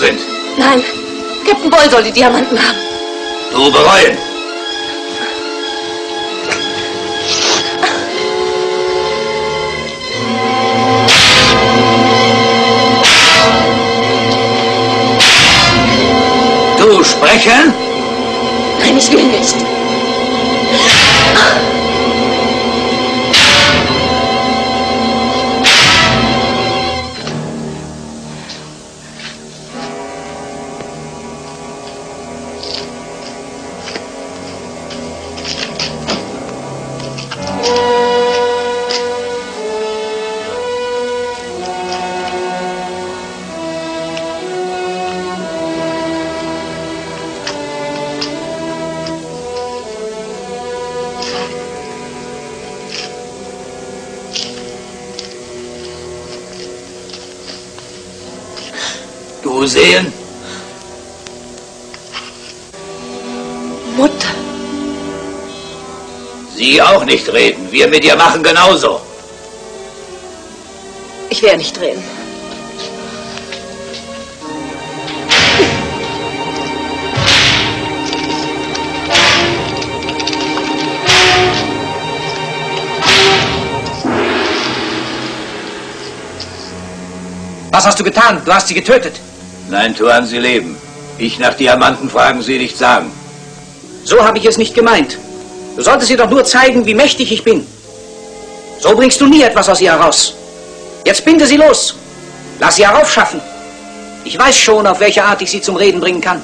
Sind. Nein, Captain Boyle soll die Diamanten haben. Du bereuen. Du sprechen? Nein, ich will nicht. Du sehen? Mutter. Sie auch nicht reden. Wir mit ihr machen genauso. Ich werde nicht reden. Was hast du getan? Du hast sie getötet. Nein, Tuan, sie leben. Ich nach Diamanten fragen Sie nicht sagen. So habe ich es nicht gemeint. Du solltest ihr doch nur zeigen, wie mächtig ich bin. So bringst du nie etwas aus ihr heraus. Jetzt binde sie los. Lass sie heraufschaffen. Ich weiß schon, auf welche Art ich sie zum Reden bringen kann.